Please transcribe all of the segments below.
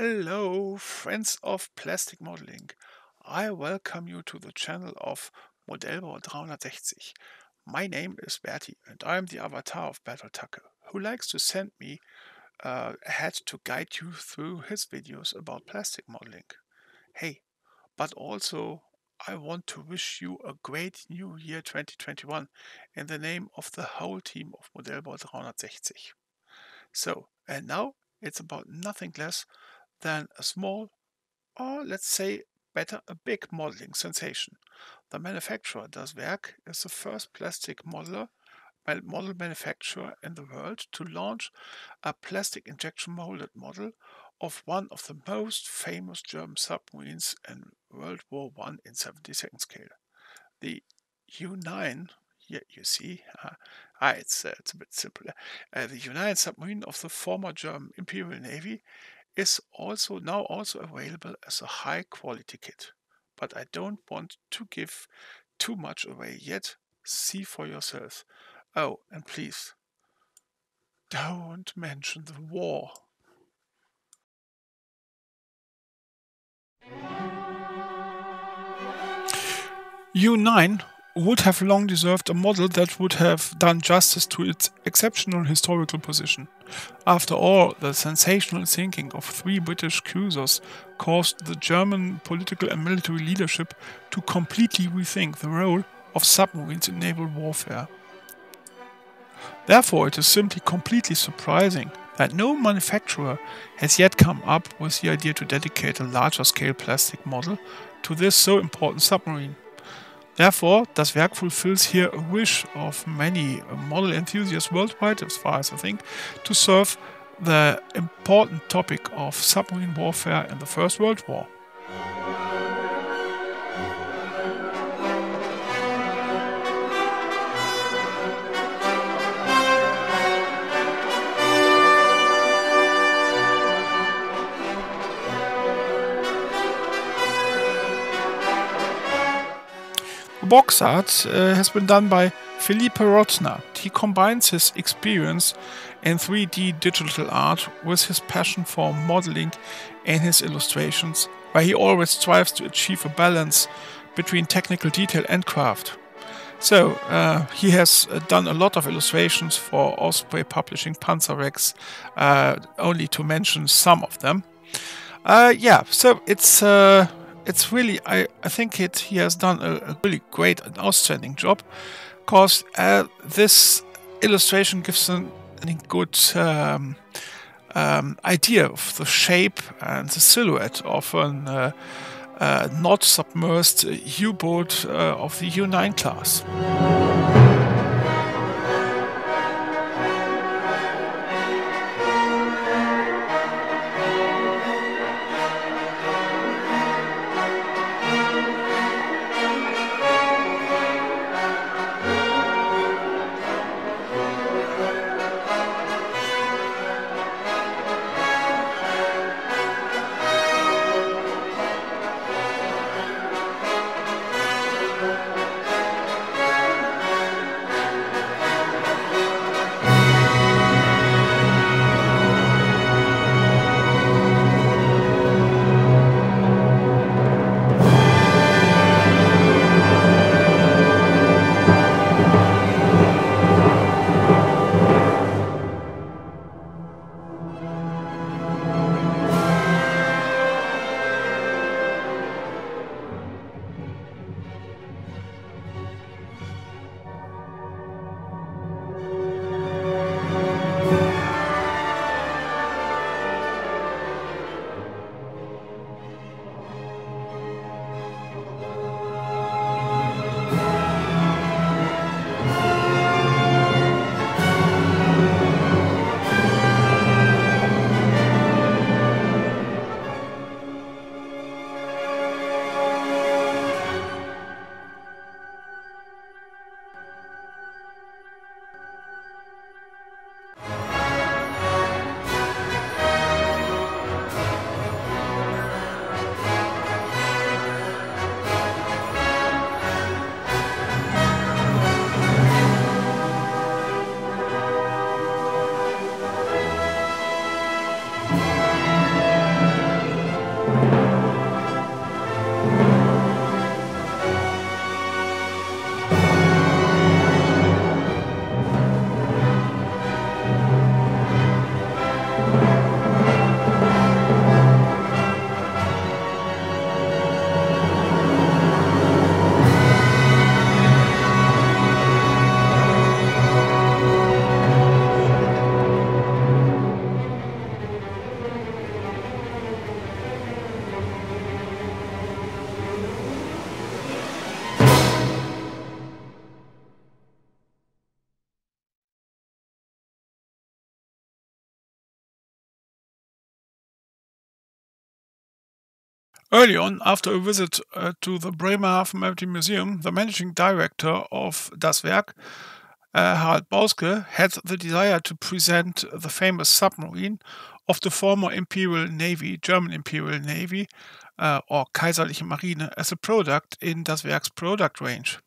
Hello, friends of plastic modeling. I welcome you to the channel of Modellbau 360. My name is Bertie and I am the avatar of Berthold Tacke, who likes to send me uh, ahead to guide you through his videos about plastic modeling. Hey, but also I want to wish you a great new year 2021 in the name of the whole team of Modellbau 360. So, and now it's about nothing less than a small, or let's say better, a big modeling sensation. The manufacturer Das Werk is the first plastic modeler, model manufacturer in the world to launch a plastic injection molded model of one of the most famous German submarines in World War I in 72nd scale. The U-9 here you see, uh, ah, it's, uh, it's a bit simpler. Uh, the United submarine of the former German Imperial Navy is also now also available as a high quality kit. But I don't want to give too much away yet. See for yourself. Oh, and please, don't mention the war. U9 would have long deserved a model that would have done justice to its exceptional historical position. After all, the sensational sinking of three British cruisers caused the German political and military leadership to completely rethink the role of submarines in naval warfare. Therefore, it is simply completely surprising that no manufacturer has yet come up with the idea to dedicate a larger scale plastic model to this so important submarine. Therefore, das Werk fulfills here a wish of many model enthusiasts worldwide, as far as I think, to serve the important topic of submarine warfare in the First World War. Box art uh, has been done by Felipe Rodna. He combines his experience in 3D digital art with his passion for modeling and his illustrations, where he always strives to achieve a balance between technical detail and craft. So, uh, he has uh, done a lot of illustrations for Osprey Publishing Panzerwrecks, uh, only to mention some of them. Uh, yeah, so it's uh, it's really I, I think it he has done a, a really great and outstanding job because uh, this illustration gives an, a good um, um, idea of the shape and the silhouette of an uh, uh, not submerged U-boat uh, of the U-9 class. Early on, after a visit uh, to the Bremerhaven Maritime Museum, the managing director of Das Werk, uh, Harald Bauske, had the desire to present the famous submarine of the former Imperial Navy, German Imperial Navy, uh, or Kaiserliche Marine, as a product in Das Werk's product range.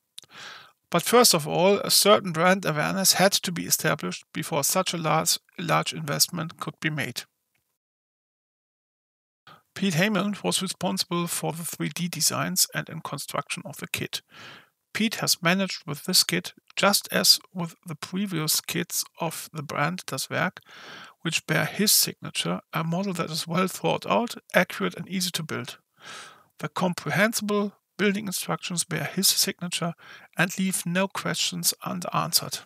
But first of all, a certain brand awareness had to be established before such a large, large investment could be made. Pete Hamann was responsible for the 3D designs and in construction of the kit. Pete has managed with this kit, just as with the previous kits of the brand Das Werk, which bear his signature, a model that is well thought out, accurate, and easy to build. The comprehensible building instructions bear his signature and leave no questions unanswered.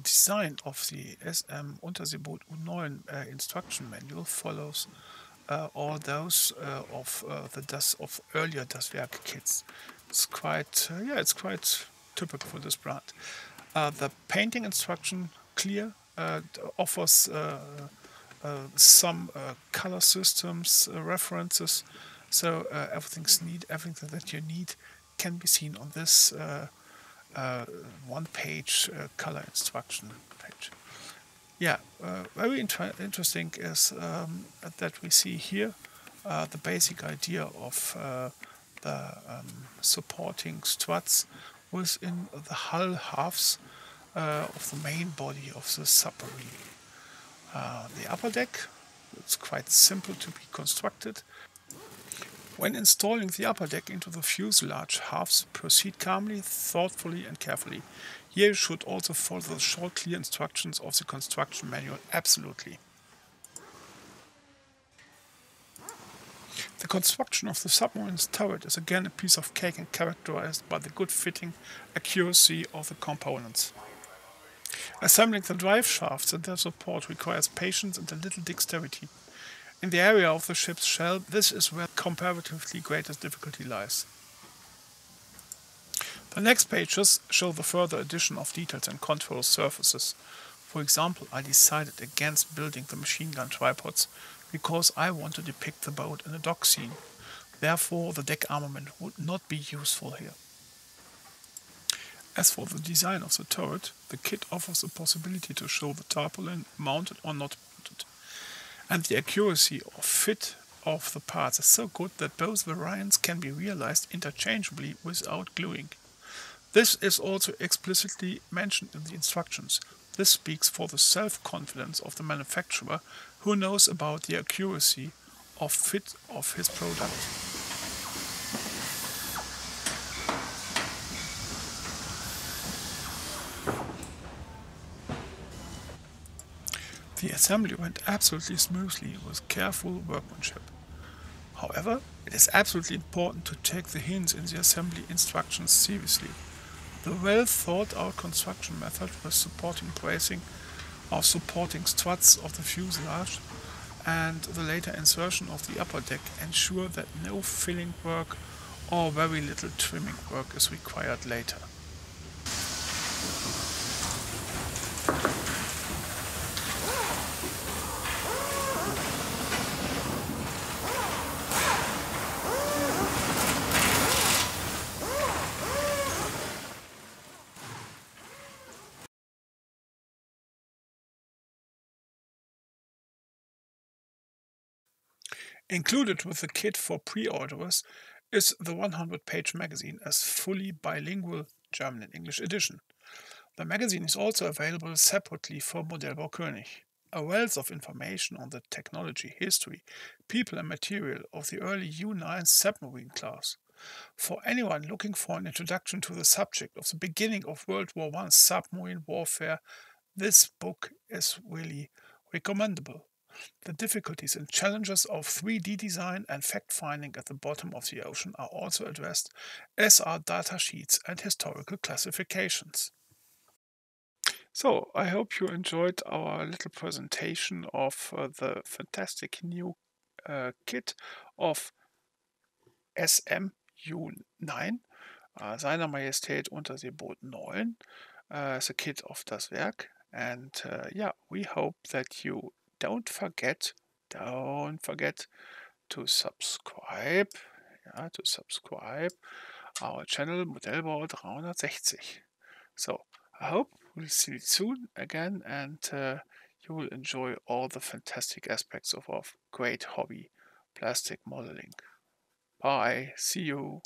Design of the SM Unterseeboot U9 uh, instruction manual follows uh, all those uh, of the Das of earlier Das Werk kits. It's quite yeah, it's quite typical for this brand. The painting instruction clear offers some color systems references, so everything's neat. Everything that you need can be seen on this uh, one page uh, color instruction page. Yeah, uh, very inter interesting is um, that we see here the basic idea of the um, supporting struts within the hull halves uh, of the main body of the submarine. Uh, the upper deck, it's quite simple to be constructed when installing the upper deck into the fuselage halves, proceed calmly, thoughtfully and carefully. Here you should also follow the short clear instructions of the construction manual absolutely. The construction of the submarine's turret is again a piece of cake and characterized by the good fitting accuracy of the components. Assembling the drive shafts and their support requires patience and a little dexterity. In the area of the ship's shell, this is where comparatively greatest difficulty lies. The next pages show the further addition of details and control surfaces. For example, I decided against building the machine gun tripods because I want to depict the boat in a dock scene. Therefore, the deck armament would not be useful here. As for the design of the turret, the kit offers the possibility to show the tarpaulin mounted or not and the accuracy of fit of the parts is so good that both variants can be realized interchangeably without gluing. This is also explicitly mentioned in the instructions. This speaks for the self-confidence of the manufacturer who knows about the accuracy of fit of his product. The assembly went absolutely smoothly with careful workmanship. However, it is absolutely important to take the hints in the assembly instructions seriously. The well thought out construction method with supporting bracing of supporting struts of the fuselage and the later insertion of the upper deck ensure that no filling work or very little trimming work is required later. Included with the kit for pre-orders is the 100-page magazine as fully bilingual German and English edition. The magazine is also available separately for Modellbau König. A wealth of information on the technology, history, people and material of the early U-9 submarine class. For anyone looking for an introduction to the subject of the beginning of World War I submarine warfare, this book is really recommendable. The difficulties and challenges of 3D design and fact-finding at the bottom of the ocean are also addressed, as are data sheets and historical classifications. So, I hope you enjoyed our little presentation of uh, the fantastic new uh, kit of SMU9, uh, Seiner Majestät Unterseeboot 9, uh, the kit of Das Werk. And uh, yeah, we hope that you don't forget, don't forget to subscribe, yeah, to subscribe our channel Modellbau 360. So I hope we'll see you soon again and uh, you will enjoy all the fantastic aspects of our great hobby, plastic modeling. Bye. See you.